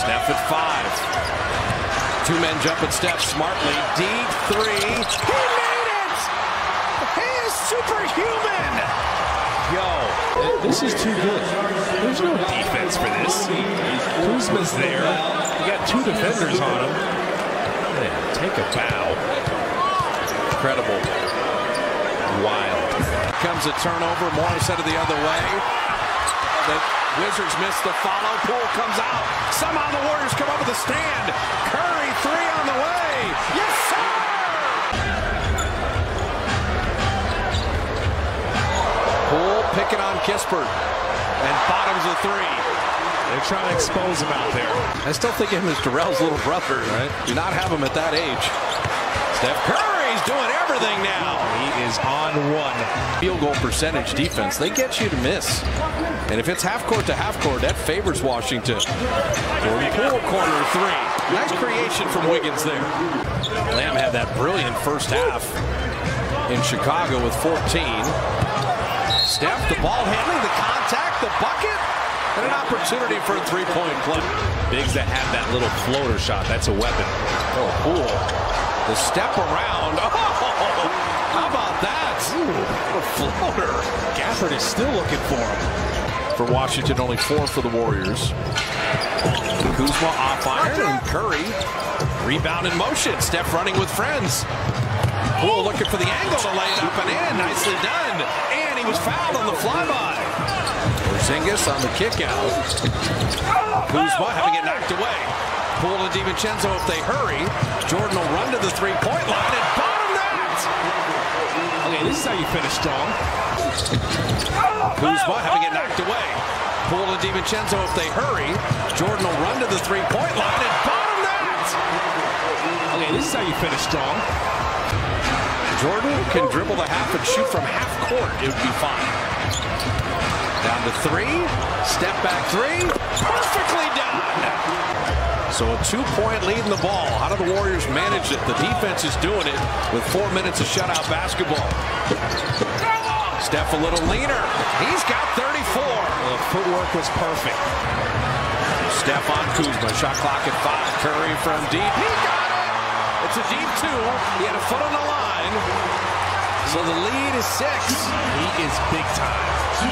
Steph at five. Two men jump at Steph smartly. Deep three. He made it! He is superhuman! Yo, This is too good. There's no defense for this. Kuzma's there. You got two defenders on him. Man, take a bow. incredible. Wild. Comes a turnover. Morris headed the other way. The Wizards miss the follow. Poole comes out. Somehow the Warriors come up with a stand. Curry, three on the way. Yes, sir! Poole picking on Kispert. And bottoms of three. They're trying to expose him out there. I still think of him as Darrell's little brother. Right. Do not have him at that age. Steph Curry's doing everything now. He is on one. Field goal percentage defense, they get you to miss. And if it's half court to half court, that favors Washington. Jordan Poole, corner three. Nice creation from Wiggins there. Lamb had that brilliant first half in Chicago with 14. Steph, the ball handling, the contact, the bucket, and an opportunity for a three-point play. Bigs that had that little floater shot. That's a weapon. Oh, cool. The step around. Oh, how about that? What a floater. Gafford is still looking for him. For Washington, only four for the Warriors. Kuzma off iron and Curry. Rebound in motion. Steph running with friends. Poole looking for the angle to lay it up and in. Nicely done. And he was fouled on the flyby. Porzingis on the kick out. Kuzma oh, having it oh! knocked away. Poole and DiVincenzo if they hurry. Jordan will run to the three-point line and bottom that. Okay, this is how you finish strong. Kuzma oh, having it knocked away. Poole and DiVincenzo if they hurry. Jordan will run to the three-point line and bottom that. Okay, this is how you finish strong. Jordan can dribble the half and shoot from half court. It would be fine. Down to three. Step back three. Perfectly done. So a two-point lead in the ball. How do the Warriors manage it? The defense is doing it with four minutes of shutout basketball. Steph a little leaner. He's got 34. The footwork was perfect. Steph on Kuzma. Shot clock at five. Curry from deep. He got it. It's a deep two. He had a foot on the line. So the lead is six. He is big time.